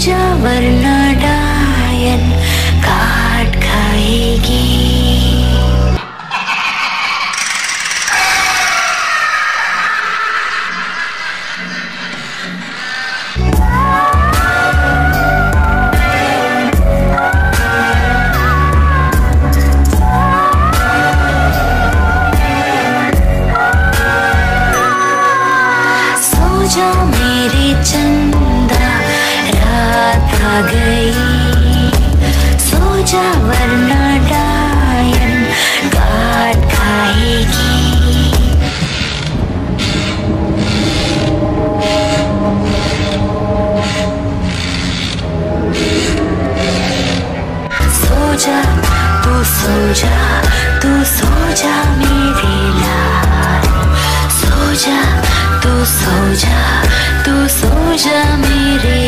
जा वरना डायन काट खाएगी। जा मेरे चंदा आ गई। सो जा वरना डायन काट खाएगी। सो जा तू सो जा तू सो जा मेरे लाल। सो जा तू सो जा तू सो जा मेरे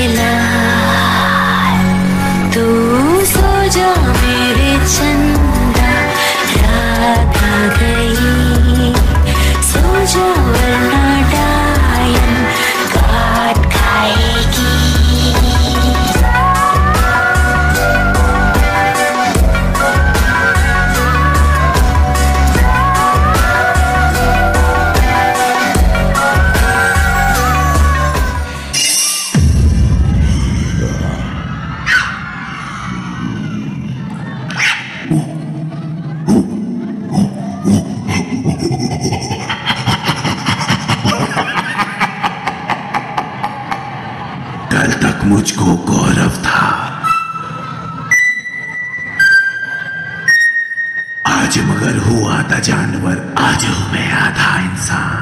मेरे कल तक मुझको गौरव था। आज मगर हुआ था जानवर, आज हूँ मैं आधा इंसान।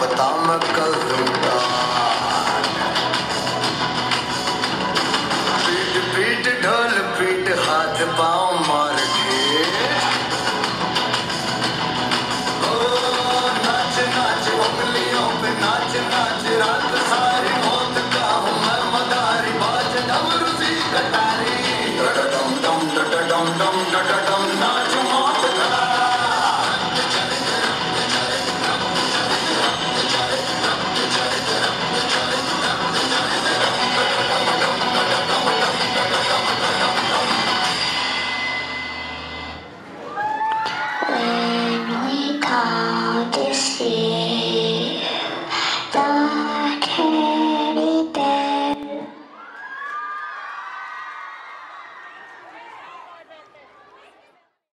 but I'm a cousin.